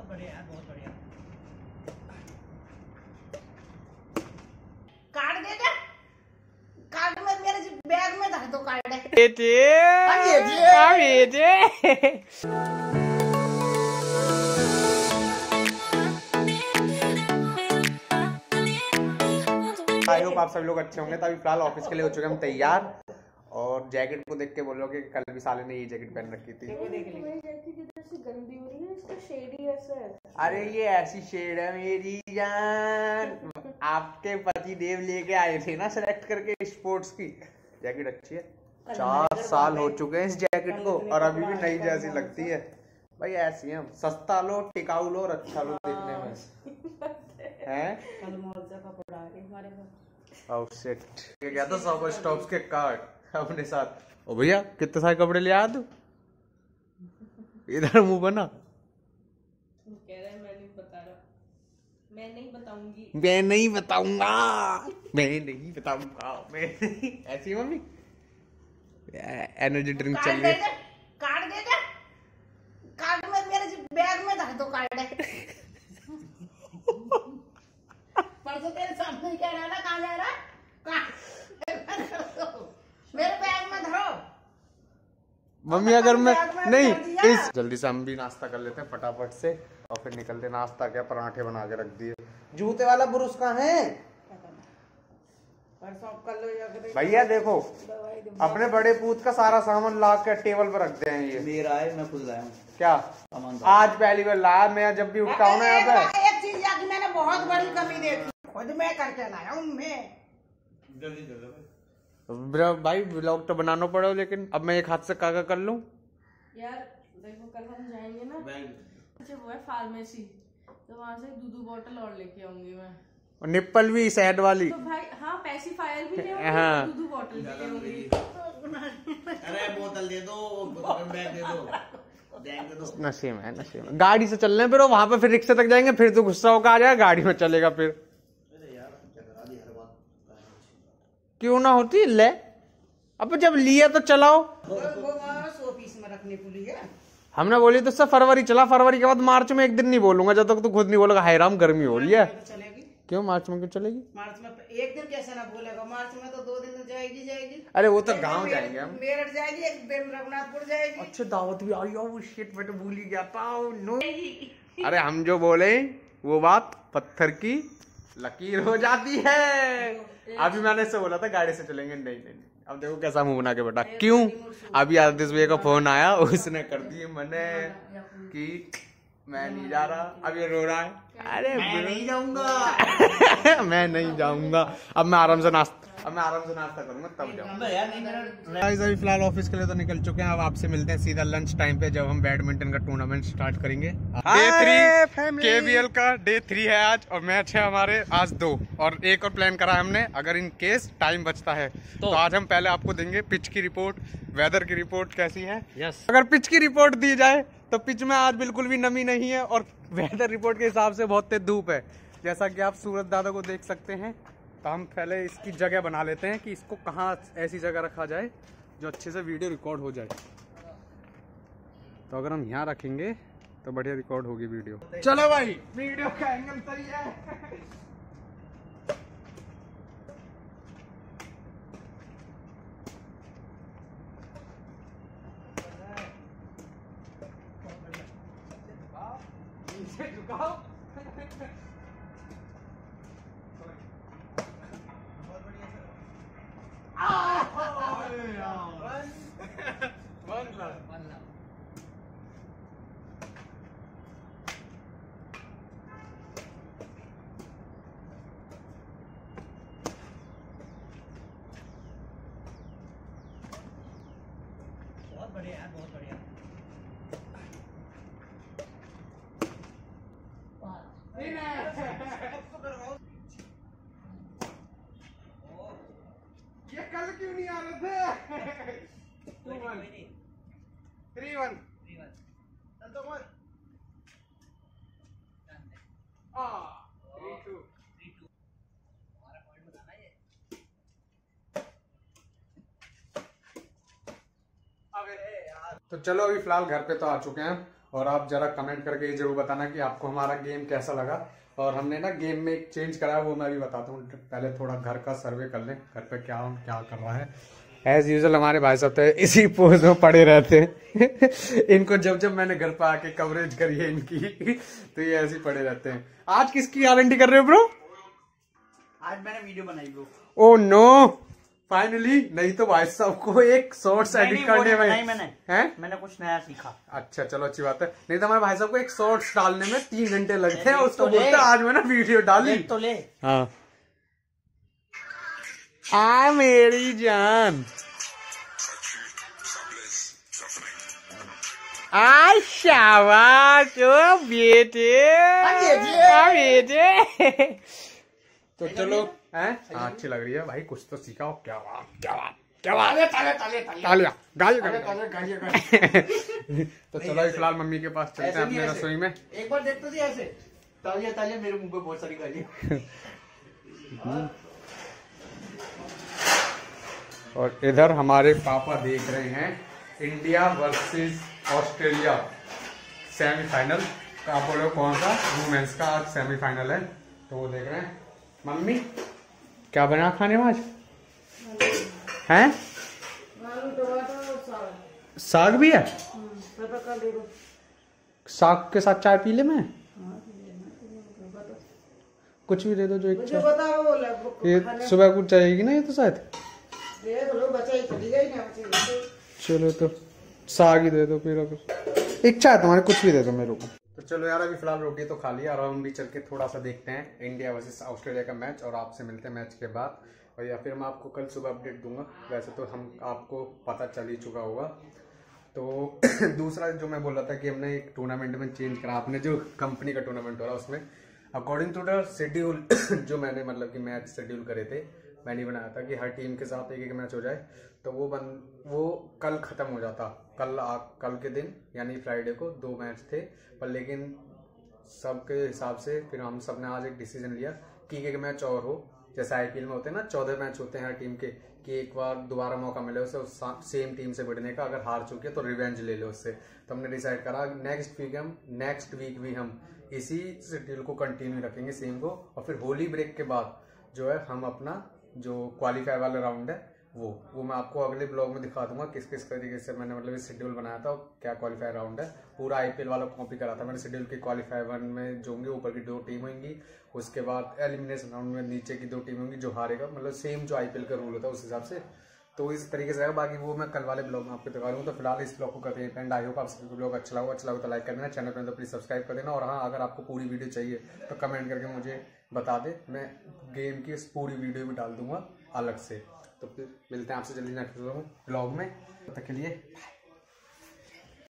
बहुत बढ़िया है बहुत बढ़िया। कार्ड दे दे। कार्ड में मेरे बैग में धर दो कार्ड। बेटे हाँ, बेटे आई होप आप सभी लोग अच्छे होंगे तो अभी फ़िलहाल ऑफ़िस के लिए हो चुके हम तैयार। और जैकेट को देख के बोलोगे कि कल भी साले ने ये जैकेट पहन रखी थी। गंदी हो रही है? इसका शेड ही ऐसा है। अरे ये ऐसी शेड है मेरी जान। आपके पति देव लेके आए थे ना सेलेक्ट करके स्पोर्ट्स की। जैकेट अच्छी है। चार साल हो चुके हैं इस जैकेट को और अभी भी नई जैसी लगती है। भाई ऐसी है सस्ता लो टिकाऊ लो और अच्छा लो देखने में। हैं। कल मौजा कपड़ा है हमारे घर। ओह शिट ये क्या था? सौ स्टॉप्स के कार्ड अपने साथ। ओ भैया कितने सारे कपड़े ले आया तू? इधर मुँह बना। कह रहा है मैं नहीं बता रहा। मैं नहीं बताऊँगी। मैं नहीं बताऊँगा। मैं नहीं बताऊँगा। मैं ऐसी मम्मी? एनर्जी ड्रिंक चल रही दे कार्ड दे दे। कार्ड में मेरे बैग में धर दो कार्ड परसों तेरे सामने ही कह रहा है ना कहाँ जा रहा है कहाँ मेरे बैग में धरो मम्मी अगर मैं नहीं इस जल्दी से हम भी नाश्ता कर लेते हैं फटाफट से और फिर निकलते नाश्ता क्या पराठे बना के रख दिए। जूते वाला बुरुस कहाँ है? परसों कर लो या करें। भैया देखो अपने बड़े पूत का सारा सामान ला के टेबल पर रख दे हैं ये। मेरा है मैं खुद लाया हूँ। क्या? सामान आज पहली बार लाया मैं जब भी उठता हूँ ना यहाँ पे एक चीज़ मैंने बहुत बड़ी कमी देखी। खुद मैं करके लाया हूँ मैं। जल्दी कर ब्र- भाई ब्लॉग तो बनाना पड़ो लेकिन अब मैं एक हाथ से काका कर लूँ। यार देखो कल हम जाएँगे ना। अच्छा वो है फार्मेसी तो वहाँ से दूध बॉटल और लेके आऊँगी मैं। और निप्पल भी शहद वाली। तो भाई हाँ पैसिफायर भी ले हाँ। आऊँगी दूध बॉटल भी आऊँगी। अरे बोतल दे दो बैग दे दो। बैग नशे में है नशे में गाड़ी से चल रहे हैं फिर वहाँ पे फिर रिक्शे तक जाएँगे फिर तो गुस्सा होकर आ जाएगा गाड़ी में चलेगा फिर अरे यार क्या करा दी हर बात क्यों ना होती? ले। अब जब लिया तो चलाओ। वो वो वहाँ सौ पीस में रखने के लिए हमने बोली तो सब फरवरी चला फरवरी के बाद मार्च में एक दिन नहीं बोलूँगा जब तक तू खुद नहीं बोलेगा हाय राम गर्मी हो रही है। तो क्यों मार्च में क्यों चलेगी? मार्च में एक दिन कैसे ना बोलेगा मार्च में तो दो दिन तो जाएगी जाएगी। अरे वो तो गाँव जाएँगे हम। मेरठ जाएगी एक दिन रघुनाथपुर जाएगी। अच्छे दावत भी आई ओ शिट मैं तो भूल ही गया। था नो। अरे हम जो बोले वो बात पत्थर की लकीर हो जाती है। अभी मैंने इससे बोला था गाड़ी से चलेंगे। नहीं नहीं। अब देखो कैसा मुँह बना के बेटा क्यों? अभी आदित्य भैया का फ़ोन आया उसने कर दिए मैंने कि मैं नहीं जा रहा। अब ये रो रहा है। अरे मैं नहीं जाऊँगा। मैं नहीं जाऊँगा। अब मैं आराम से नाश्ता अब मैं आराम से नाश्ता करूँगा तब जाऊँगा। अबे यार नहीं मेरा गाइस अभी फ़िलहाल ऑफ़िस के लिए तो निकल चुके हैं अब आपसे मिलते हैं सीधा लंच टाइम पे जब हम बैडमिंटन का टूर्नामेंट स्टार्ट करेंगे। डे थ्री केबीएल का डे थ्री है आज और मैच है हमारे आज दो। और एक और प्लान करा है हमने अगर इन केस टाइम बचता है तो। आज हम पहले आपको देंगे पिच की रिपोर्ट वेदर की रिपोर्ट कैसी है। यस अगर पिच की रिपोर्ट दी जाए तो पिच में आज बिल्कुल भी नमी नहीं है और वेदर रिपोर्ट के हिसाब से बहुत तेज धूप है। जैसा कि आप सूरज दादा को देख सकते हैं तो हम पहले इसकी जगह बना लेते हैं कि इसको कहाँ ऐसी जगह रखा जाए जो अच्छे से वीडियो रिकॉर्ड हो जाए। तो अगर हम यहाँ रखेंगे तो बढ़िया रिकॉर्ड होगी वीडियो। चलो भाई। वीडियो का एंगल सही है। बढ़िया है बहुत बढ़िया ये कल क्यों नहीं आ रहे थे थ्री वन थ्री वन चल तो one three two three two हमारा पॉइंट बताना ये तो चलो अभी फ़िलहाल घर पे तो आ चुके हैं और आप जरा कमेंट करके ये ज़रूर बताना कि आपको हमारा गेम कैसा लगा। और हमने ना गेम में एक चेंज करा है वो मैं भी बताता हूँ। पहले थोड़ा घर का सर्वे कर लें घर पे क्या क्या कर रहा है। एज यूजल हमारे भाई साहब तो इसी पोज में पड़े रहते हैं। इनको जब जब मैंने घर पे आके कवरेज करी है इनकी तो ये ऐसे पड़े रहते हैं। आज किसकी गारंटी कर रहे हो ब्रो आज मैंने वीडियो बनाई ब्रो ओ नो फाइनली नहीं तो भाई साहब को एक शॉर्ट्स एडिट करने में नहीं मैंने। हैं? मैंने कुछ नया सीखा। अच्छा चलो अच्छी बात है। नहीं तो हमारे भाई साहब को एक शॉर्ट्स डालने में तीन घंटे लगते हैं उसको तो बोलते आज मैंने वीडियो डाली। तो ले। हाँ। आ मेरी जान। आ शाबाश ओ बेटे। बेटे। तो चलो हैं हाँ अच्छी लग रही है भाई कुछ तो सीखा क्या बात क्या बात क्या बात। ताले ताले ताले। ताले गालियाँ गालियाँ। तो चलो फ़िलहाल मम्मी के पास चलते हैं अपने रसोई में। एक बार देखते थे ऐसे। तालियाँ तालियाँ मेरे मुँह पे बहुत सारी गालियाँ। और इधर हमारे पापा देख रहे हैं इंडिया वर्सेस ऑस्ट्रेलिया सेमीफाइनल। का आप बोलो कौन सा? वुमेन्स का आज सेमीफाइनल है। तो वो देख रहे हैं। मम्मी? क्या बना खाने में आज? हैं? साग साग भी है? साग के साथ चाय पी ले मैं? कुछ भी दे दो जो वो ये सुबह कुछ चाहिएगी ना ये तो शायद। ही चली तो साग ही दे दो फिर। अगर इच्छा है तुम्हारे कुछ भी दे दो मेरे को। तो चलो यार, अभी फ़िलहाल रोटी तो खा लिया और भी चल के थोड़ा सा देखते हैं इंडिया वर्सेस ऑस्ट्रेलिया का मैच और आपसे मिलते हैं मैच के बाद। और या फिर मैं आपको कल सुबह अपडेट दूँगा। वैसे तो हम, आपको पता चल ही चुका होगा। तो दूसरा जो मैं बोल रहा था कि हमने एक टूर्नामेंट में चेंज करा, आपने जो कंपनी का टूर्नामेंट हो रहा उसमें अकॉर्डिंग टू द शेड्यूल जो मैंने मतलब कि मैच शेड्यूल करे थे मैंने बनाया था कि हर टीम के साथ एक एक मैच हो जाए तो वो बन वो कल ख़त्म हो जाता। कल आ, कल के दिन यानी फ्राइडे को दो मैच थे पर लेकिन सबके हिसाब से फिर हम सबने आज एक डिसीज़न लिया कि एक एक मैच और हो। जैसे आईपीएल में होते हैं ना चौदह मैच होते हैं हर टीम के कि एक बार दोबारा मौका मिले उसे उस सेम टीम से बढ़ने का अगर हार चुके तो रिवेंज ले लो उससे। तो हमने डिसाइड करा नेक्स्ट वीक हम नेक्स्ट वीक भी हम इसी शेड्यूल को कंटिन्यू रखेंगे सेम को और फिर होली ब्रेक के बाद जो है हम अपना जो क्वालिफाई वाला राउंड है, वो। वो मैं आपको अगले ब्लॉग में दिखा दूँगा किस किस तरीके से मैंने मतलब इस शेड्यूल बनाया था क्या क्वालिफाई राउंड है। पूरा आईपीएल वाला कॉपी करा था मैंने शेड्यूल की क्वालिफाई वन में जो होंगे, ऊपर की दो टीम होंगी, उसके बाद एलिमिनेशन राउंड में नीचे की दो टीम होंगी जो हारेगा मतलब सेम जो आईपीएल का रूल होता है उस हिसाब से। तो इस तरीके से बाकी वो मैं कल वाले ब्लॉग में आपको दिखा दूँ तो फ़िलहाल इस ब्लॉग को करते हैं एंड आई होप आप सभी ब्लॉग अच्छा लगा अच्छा लगा तो लाइक कर देना चैनल पर तो प्लीज़ सब्सक्राइब कर देना। और हाँ अगर आपको पूरी वीडियो चाहिए तो कमेंट करके मुझे बता दे, मैं गेम की इस पूरी वीडियो में डाल दूँगा अलग से। तो फिर मिलते हैं आपसे जल्दी नेक्स्ट ब्लॉग में। तब तक के लिए